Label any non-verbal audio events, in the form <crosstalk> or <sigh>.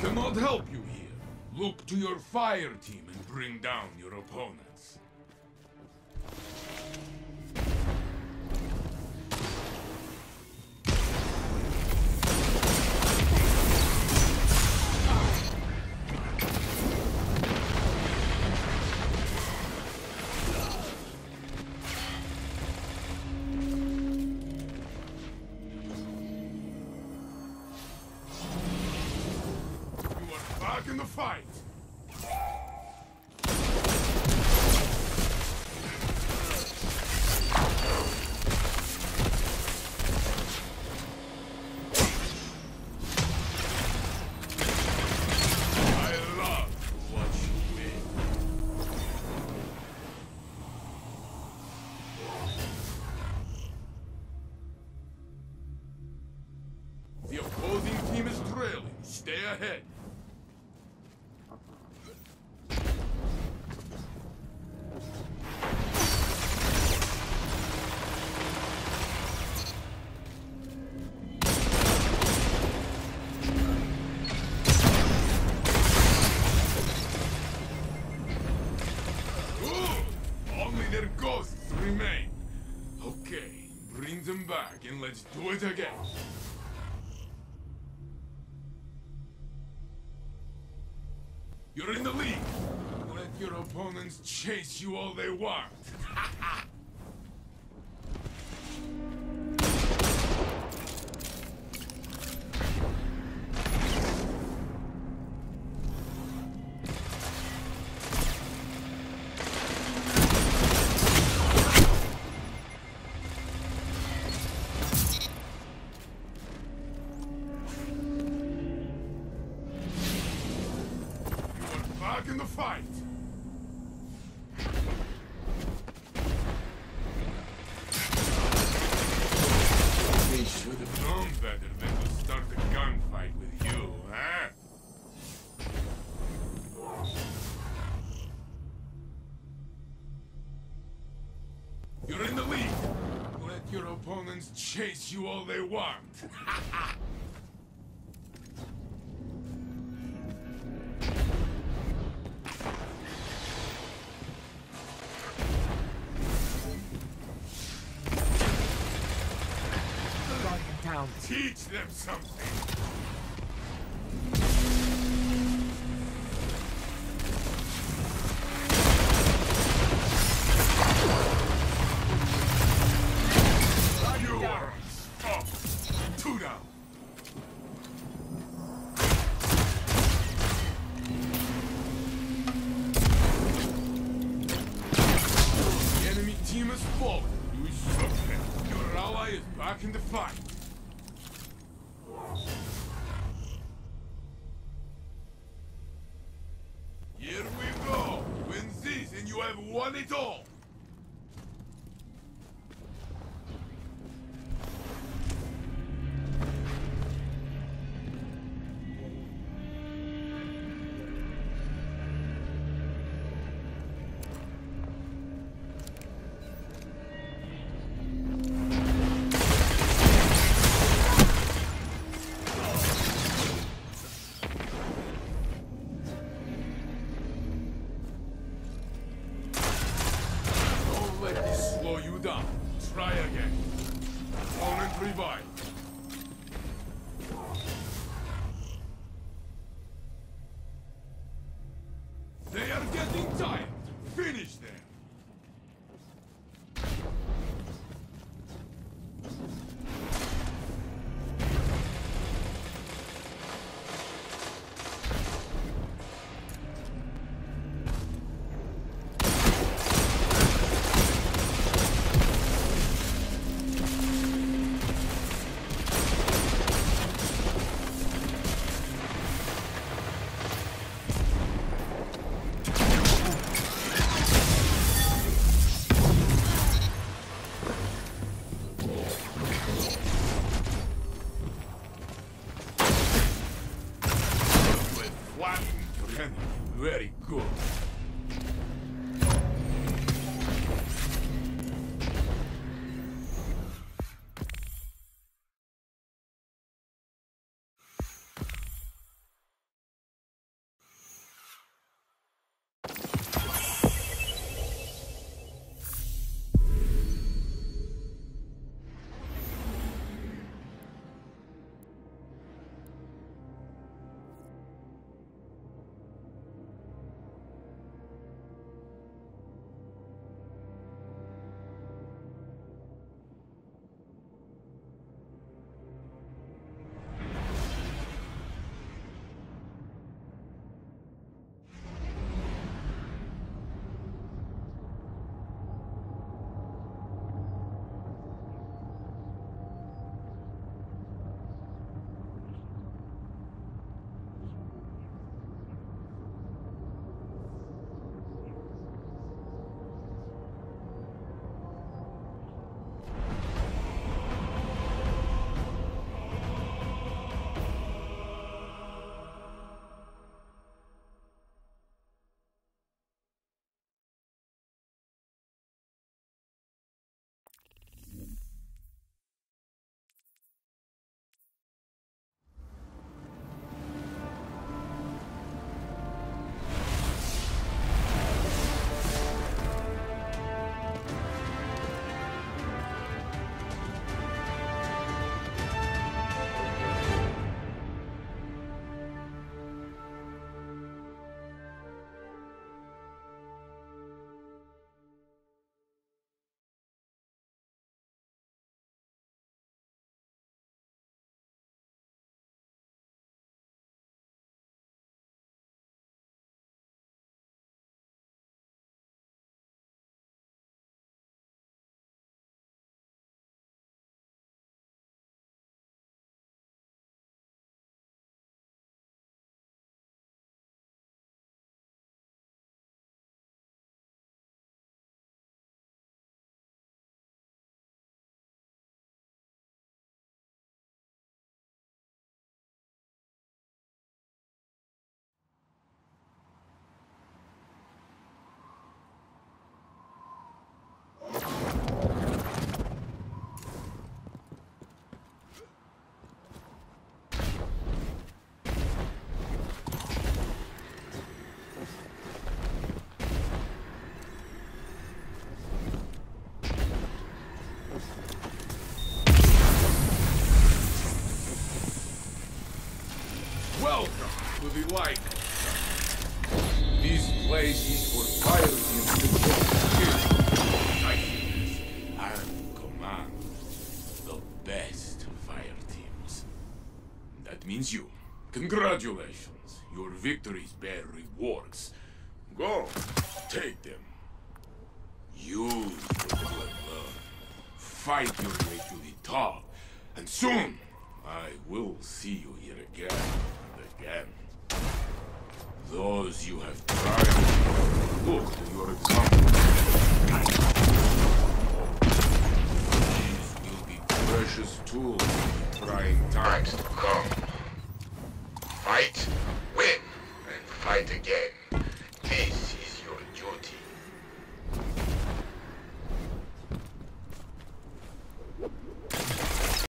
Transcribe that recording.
cannot help you here. Look to your fire team and bring down your opponents. Fight. The opposing team is trailing. Stay ahead. Their ghosts remain. Okay, bring them back and let's do it again. You're in the lead. Let your opponents chase you all they want. <laughs> chase you all they want. <laughs> Teach them something. You have won Try again. Opponent revive. They are getting tired. This place is for fire teams to kindness, and command. The best fire teams. That means you. Congratulations. Your victories bear rewards. Go. Take them. Use what you have learned. Fight your way to the top. And soon, I will see you here again and again. Those you have tried, look to your example. These will be precious tools in trying times. to come. Fight, win, and fight again.